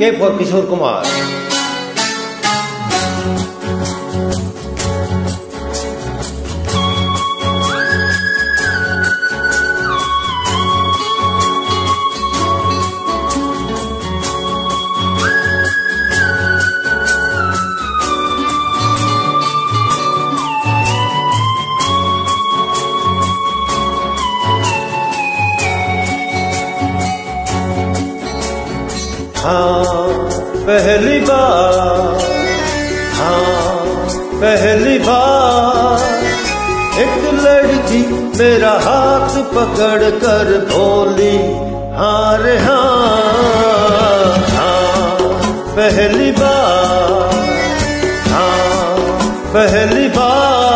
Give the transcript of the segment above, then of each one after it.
کے فور کشور کمار ہاں پہلی بار ہاں پہلی بار ایک لڑکی میرا ہاتھ پکڑ کر بولی ہاں رے ہاں ہاں پہلی بار ہاں پہلی بار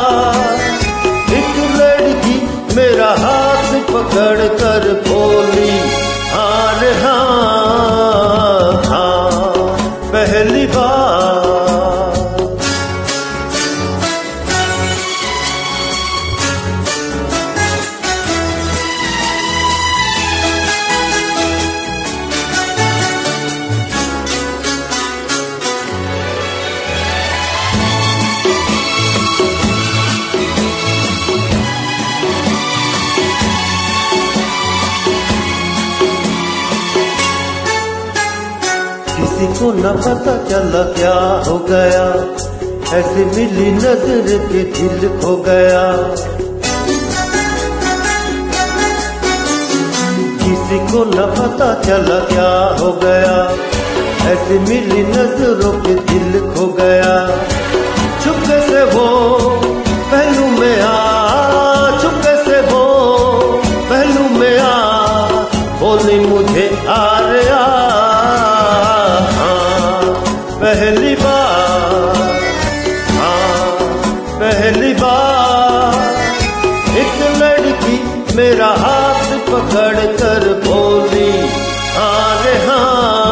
کسی کو نہ پتا چلا کیا ہو گیا۔ ایسے ملی نظر کے دل کھو گیا۔ کسی کو نہ پتا چلا کیا ہو گیا۔ ایسے ملی نظروں کے دل کھو گیا۔ چھپے سے وہ پہلو میں آ چھپے سے وہ پہلو میں آ بولی مجھے آ بھی میرا ہاتھ پکڑ کر بولی ہاں ہاں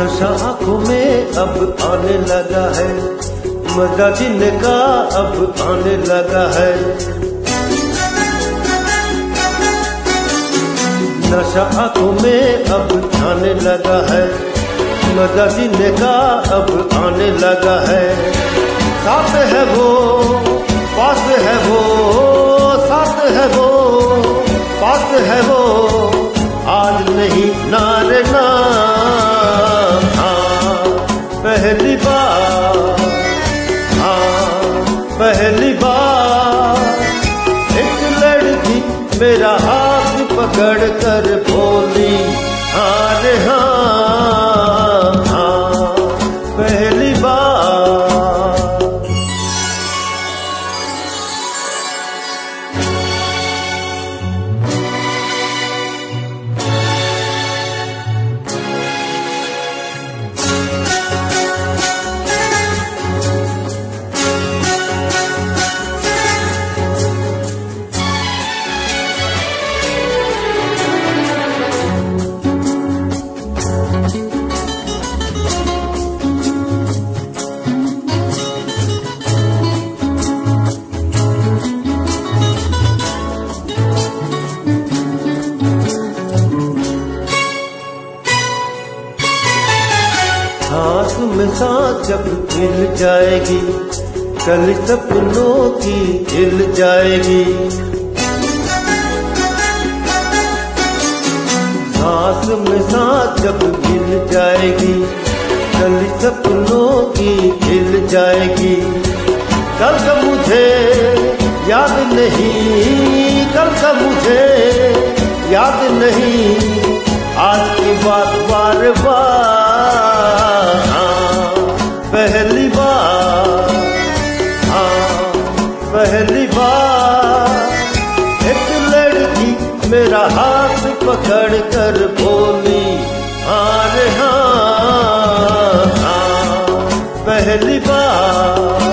نشہ آنکھوں میں اب آنے لگا ہے مزہ جن کا اب آنے لگا ہے۔ نشہ آنکھوں میں اب آنے لگا ہے مزہ جن کا اب آنے لگا ہے۔ ساتھ ہے وہ، پاس ہے وہ، ساتھ ہے وہ، پاس ہے وہ۔ ہاتھ پکڑ کر بولی ہار ہاں ہم ساتھ جب گر جائے گی، کل سپنوں کی ہل جائے گی۔ سانس میں ساتھ جب گر جائے گی، کل سپنوں کی ہل جائے گی۔ کل کا مجھے یاد نہیں، کل کا مجھے یاد نہیں۔ آج کی بات بار بار میرا ہاتھ پکڑ کر بولی ہاں آر ہاں پہلی بار